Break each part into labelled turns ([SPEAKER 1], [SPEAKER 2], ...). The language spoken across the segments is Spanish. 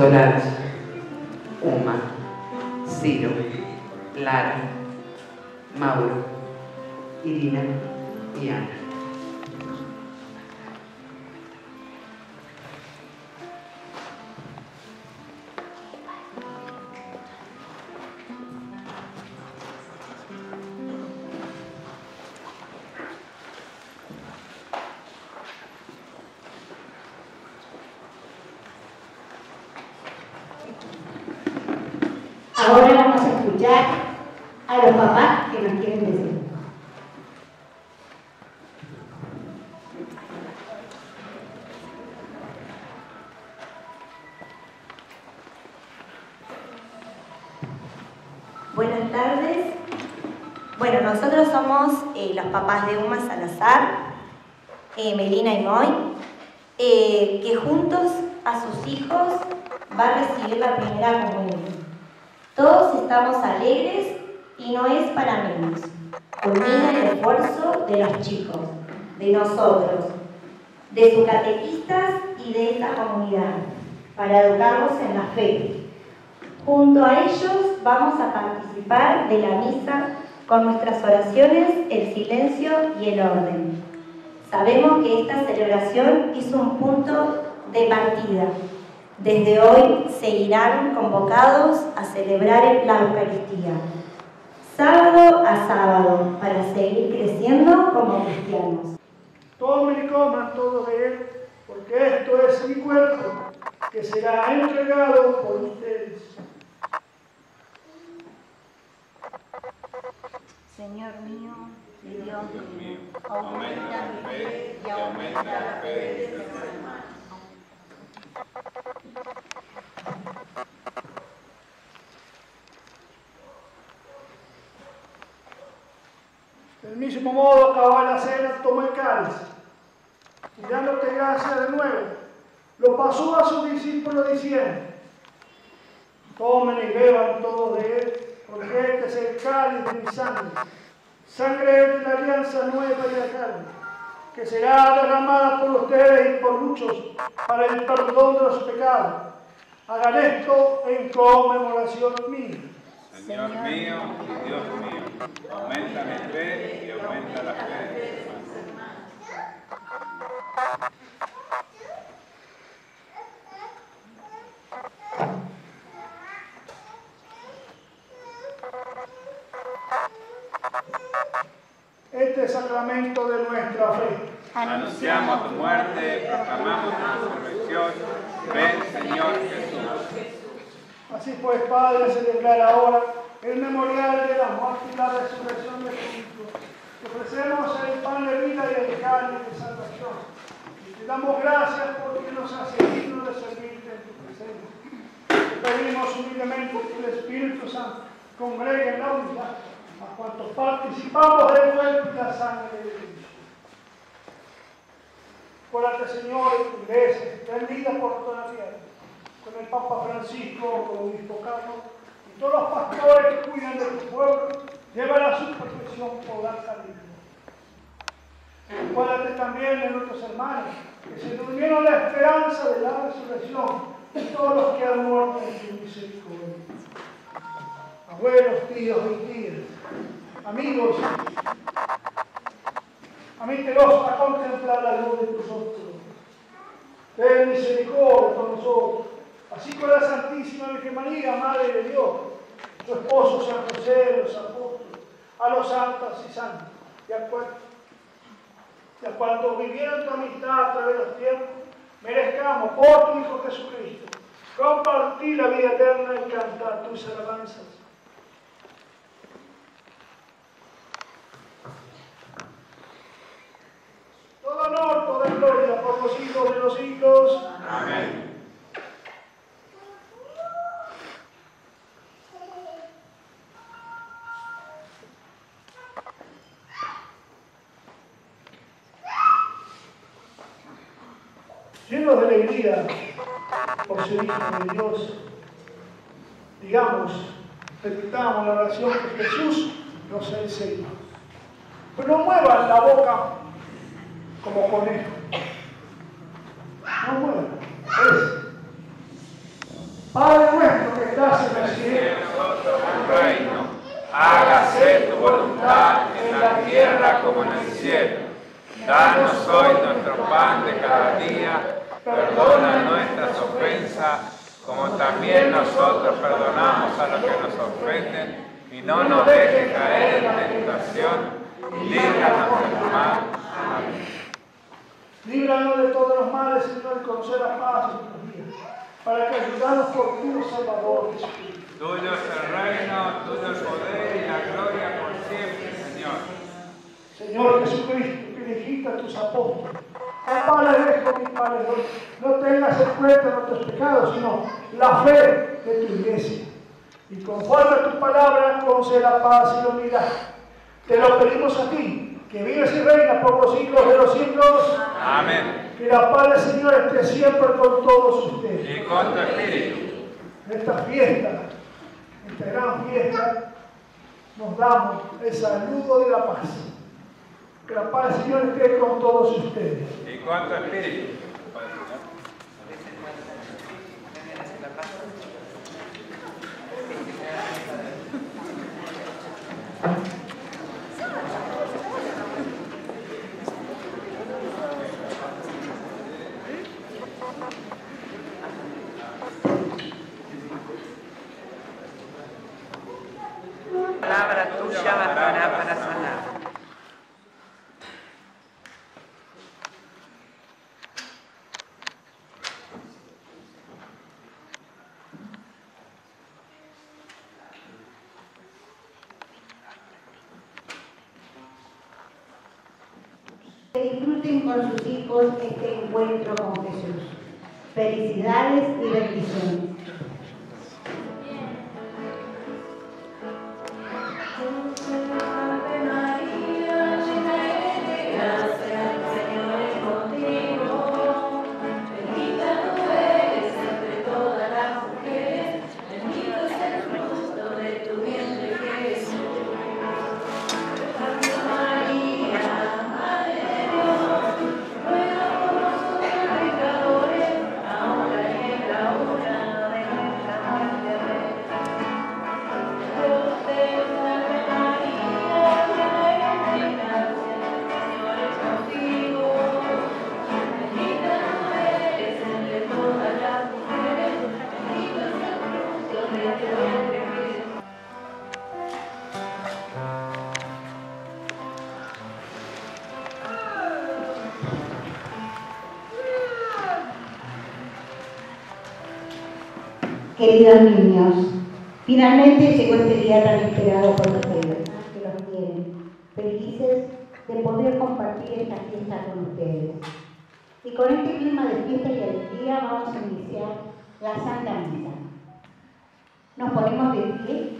[SPEAKER 1] Solange, Uma, Ciro, Lara, Mauro, Irina y Ana.
[SPEAKER 2] Escuchar a los papás que nos quieren decir.
[SPEAKER 3] Buenas tardes. Bueno, nosotros somos eh, los papás de Uma Salazar, eh, Melina y Moy, eh, que juntos a sus hijos va a recibir la primera comunión. Todos estamos alegres y no es para menos. Culmina el esfuerzo de los chicos, de nosotros, de sus catequistas y de esta comunidad, para educarlos en la fe, Junto a ellos vamos a participar de la misa con nuestras oraciones, el silencio y el orden. Sabemos que esta celebración es un punto de partida. Desde hoy seguirán convocados a celebrar la Eucaristía, sábado a sábado, para seguir creciendo como cristianos.
[SPEAKER 4] Tomen y coman todo de él, porque esto es mi cuerpo, que será entregado por ustedes.
[SPEAKER 3] Señor mío y Dios mío, aumenta mi fe y aumenta la fe de
[SPEAKER 4] mismo modo, acabó la cena, tomó el cáliz y dándote gracias de nuevo, lo pasó a sus discípulos diciendo, tomen y beban todo de él, porque este es el cáliz de mi sangre, sangre de la alianza nueva y eterna, que será derramada por ustedes y por muchos para el perdón de los pecados. Hagan esto en conmemoración mía.
[SPEAKER 5] Señor mío Dios mío, aumenta mi fe la fe.
[SPEAKER 4] Este sacramento de nuestra fe.
[SPEAKER 5] Anunciamos tu muerte, proclamamos tu resurrección. Ven, Señor Jesús.
[SPEAKER 4] Así pues, Padre, declara ahora el memorial de la muerte y la resurrección ofrecemos el pan de vida y el cáliz de salvación. Y te damos gracias porque nos hace digno de servirte en tu presencia. Te pedimos humildemente que el Espíritu Santo congregue en la unidad a cuantos participamos y la sangre de Cristo. Acuérdate, Señor, de tu iglesia, extendida por toda la tierra, con el Papa Francisco, con el obispo y todos los pastores que cuidan de tu pueblo, llevan a su perfección por la salida. Acuérdate también de nuestros hermanos, que se durmieron la esperanza de la resurrección, y todos los que han muerto en tu misericordia. Abuelos, tíos y tías, amigos, amítelos a contemplar la luz de tus ojos. Ten misericordia con nosotros, así con la Santísima Virgen María, Madre de Dios, su esposo San José, los apóstoles, a los santos y santos, y a, cual, a cuantos vivieron tu amistad a través de los tiempos, merezcamos por tu Hijo Jesucristo compartir la vida eterna y cantar tus alabanzas. Todo honor, toda gloria por los hijos de los siglos.
[SPEAKER 5] Amén.
[SPEAKER 4] Llenos de alegría por ser hijos de Dios, digamos, repitamos la oración que Jesús nos enseñó. Pero no muevan la boca como conejo. No muevan. Es Padre nuestro que estás en el cielo,
[SPEAKER 5] tu reino. Hágase tu voluntad en la tierra como en el cielo. Danos hoy nuestro pan de cada día. Perdona nuestras ofensas, como también nosotros perdonamos a los que nos ofenden. Y no nos dejes caer en tentación. Y líbranos del mal. Amén.
[SPEAKER 4] líbranos de todos los males, Señor, y conceda paz en nuestros días, para que ayudados por tu Salvador Jesucristo.
[SPEAKER 5] Tuyo es el reino, tuyo el poder y la gloria por siempre, Señor.
[SPEAKER 4] Señor Jesucristo, que dijiste a tus apóstoles, Padre dejo mi Padre, no, no tengas en cuenta nuestros pecados, sino la fe de tu iglesia. Y conforme a tu palabra, conceda paz y unidad. Te lo pedimos a ti, que vives y reinas por los siglos de los siglos.
[SPEAKER 5] Amén.
[SPEAKER 4] Que la paz del Señor esté siempre con todos ustedes.
[SPEAKER 5] Y con tu espíritu.
[SPEAKER 4] En esta fiesta, esta gran fiesta, nos damos el saludo de la paz. Que la paz del Señor esté con todos ustedes.
[SPEAKER 5] Tu espíritu.
[SPEAKER 1] Palabra tuya bastará para sanar.
[SPEAKER 2] Que con sus hijos este encuentro con Jesús. Felicidades y bendiciones. Queridos niños, finalmente llegó este día tan esperado por ustedes, que los quieren, felices de poder compartir esta fiesta con ustedes. Y con este clima de fiesta y alegría vamos a iniciar la Santa Misa. Nos ponemos de pie.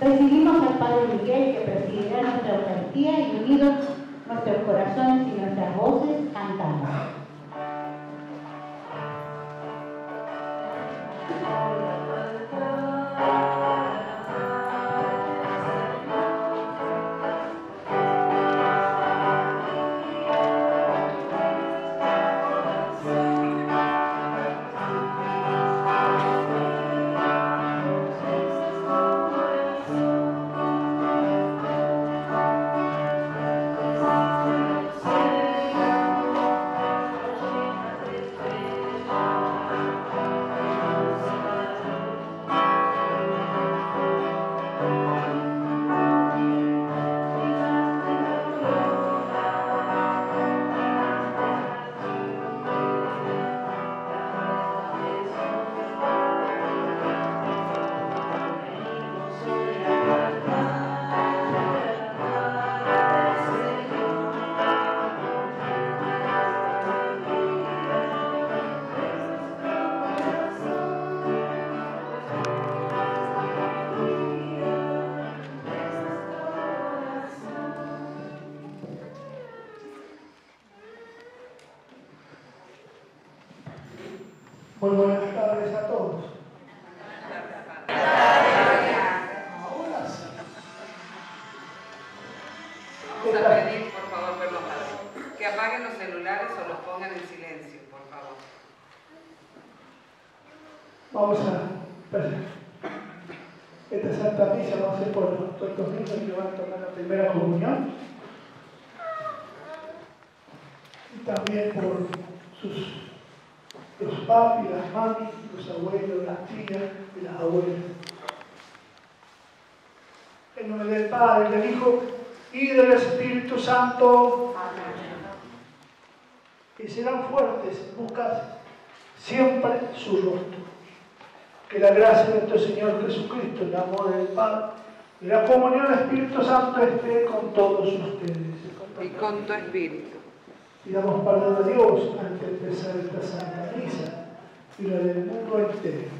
[SPEAKER 2] Recibimos al Padre Miguel que presidirá nuestra Eucaristía y unidos nuestros corazones y nuestras voces cantamos. Esta Santa Misa va a ser por estos niños que van a tomar la primera comunión y también por sus los papis, las mamis, los abuelos, las tías y las abuelas. En nombre del Padre, del Hijo y del Espíritu Santo. Y serán fuertes, buscad siempre su rostro. Que la gracia de nuestro Señor Jesucristo, el amor del Padre y la comunión del Espíritu Santo esté con todos ustedes.
[SPEAKER 4] Y con tu espíritu.
[SPEAKER 2] Pidamos perdón a Dios antes de empezar esta Santa Misa y la del mundo entero.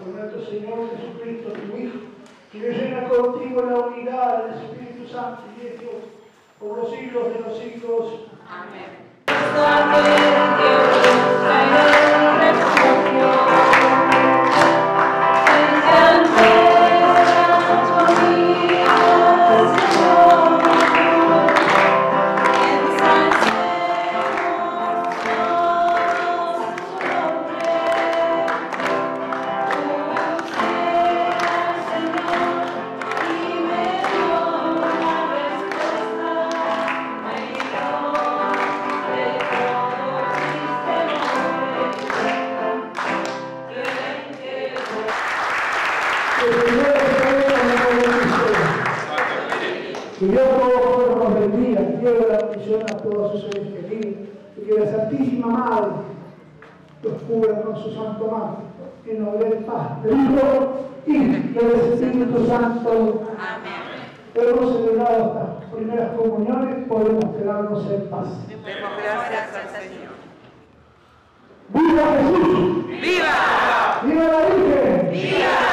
[SPEAKER 2] por nuestro Señor
[SPEAKER 4] Jesucristo, tu Hijo, que llena contigo la unidad del Espíritu Santo y de Dios,
[SPEAKER 2] por los siglos de los siglos. Amén. hermoso
[SPEAKER 4] Santo Tomás, que nos dé paz del Hijo y del Espíritu Santo. Amén. Hemos celebrado estas primeras comuniones, podemos quedarnos en paz. Demos gracias al Señor.
[SPEAKER 2] ¡Viva Jesús! ¡Viva! ¡Viva la Virgen!
[SPEAKER 4] ¡Viva!